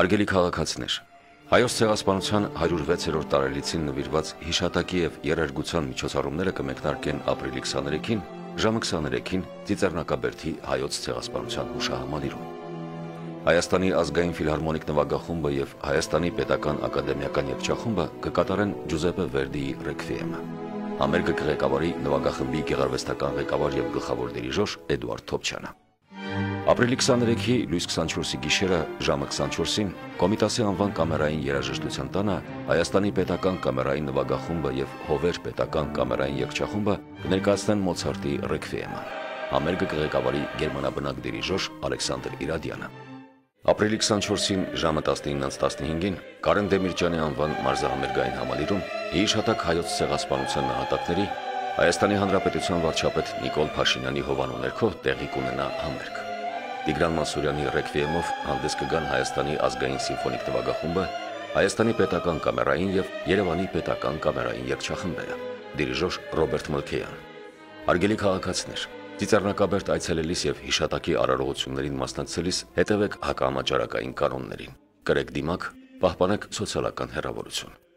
Արգելի քաղաքացիներ, հայոց ցեղասպանության 106-րդ տարելիցին նվիրված հիշատակի եւ երարգության միջոցառումները կմեկնարկեն ապրիլի 23-ին ժամը 23-ին Ծիծեռնակաբերդի հայոց ցեղասպանության հուշահամալիրում։ Հայաստանի ազգային ֆիլհարմոնիկ նվագախումբը եւ Հայաստանի պետական ակադեմիական երգչախումբը կկատարեն Ջուզեպե Վերդիի ռեկվիեմը։ Համերգը կղեկավարի նվագախմբի գեղարվեստական ղեկավար եւ գլխավոր դիրիժոր Էդուարդ Թոփչյանը։ Ապրիլի 23-ի լույս 24-ի գիշերը ժամը 24-ին Կոմիտասի անվան կամերային երաժշտության տանը Հայաստանի պետական կամերային նվագախումբը եւ Հովեր պետական կամերային երգչախումբը կներկայացնեն Մոցարտի ռեկվիեմը։ Համերգը կղեկավարի գերմանաբնակ դիրիժոր Ալեքսանդր Իրադյանը։ Ապրիլի 24-ին ժամը 19:15-ին Կարեն Դեմիրճյանի անվան մարզահամերգային համալիրում հիշատակ հայոց ցեղասպանության նահատակների Հայաստանի Հանրապետության վարչապետ Նիկոլ Փաշինյանի հովանու ներքո տեղի կունենա համերգ։ Տիգրան Մասուրյանի ռեկվիեմով հանդես կգան Հայաստանի ազգային սիմֆոնիկ նվագախումբը, Հայաստանի պետական կամերային եւ Երևանի պետական կամերային երգչախմբերը։ Դիրիժոր Ռոբերտ Մլքեյան։ Արգելի քաղաքացիներ, Ծիծեռնակաբերդ այցելելիս եւ հիշատակի արարողություններին մասնակցելիս հետևեք հակամաճարակային կանոններին։ Կրեք դիմակ, պահպանեք սոցիալական հեռավորություն։